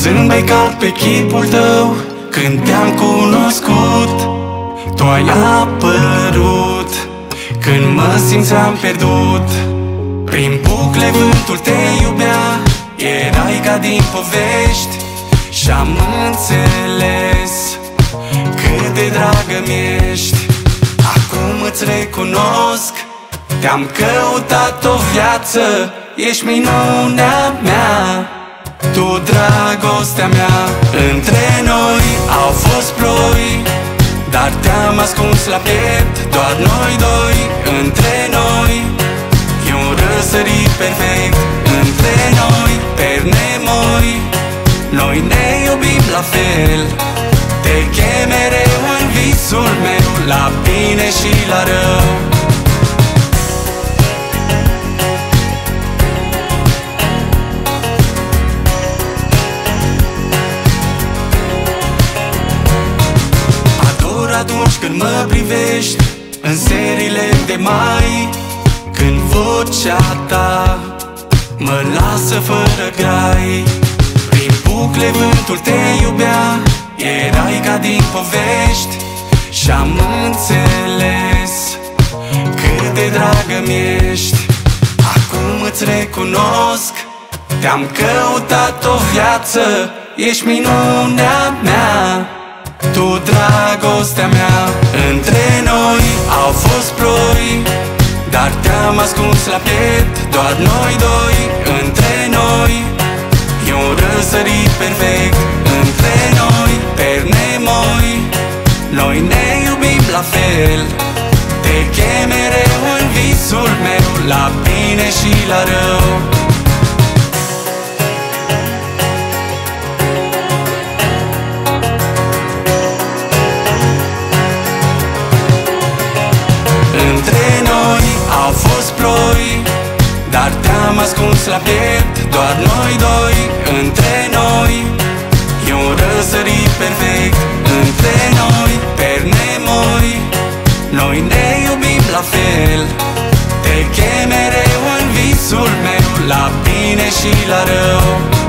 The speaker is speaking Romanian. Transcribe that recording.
Zâmbei cald pe chipul tău Când te-am cunoscut Tu ai apărut. Când mă simțeam pierdut. Prin bucle vântul te iubea Erai ca din povești. Și-am înțeles Cât de dragă mi-ești. Acum îți recunosc Te-am căutat o viață Ești minunea mea tu, dragostea mea Între noi au fost ploi Dar te-am ascuns la piept Doar noi doi Între noi. E un răsărit perfect Între noi Per nemoi. Noi ne iubim la fel Te chem mereu în visul meu La bine și la rău atunci când mă privești În serile de mai Când vocea ta Mă lasă fără grai. Prin bucle vântul te iubea Erai ca din povești Și-am înțeles Cât de dragă mi-ești. Acum îți recunosc Te-am căutat o viață Ești minunea mea tu, dragostea mea Între noi au fost ploi Dar te-am ascuns la piept Doar noi doi Între noi. E un răsărit perfect Între noi Per nemoi. Noi ne iubim la fel Te chem mereu în visul meu La bine și la rău Dar te-am ascuns la piept Doar noi doi Între noi. E un răsărit perfect Între noi Per nemoi. Noi ne iubim la fel Te chem mereu în visul meu La bine și la rău